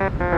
Mm-hmm.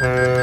Uh...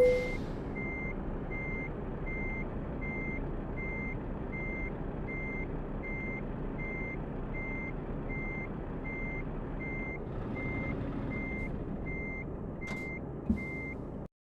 you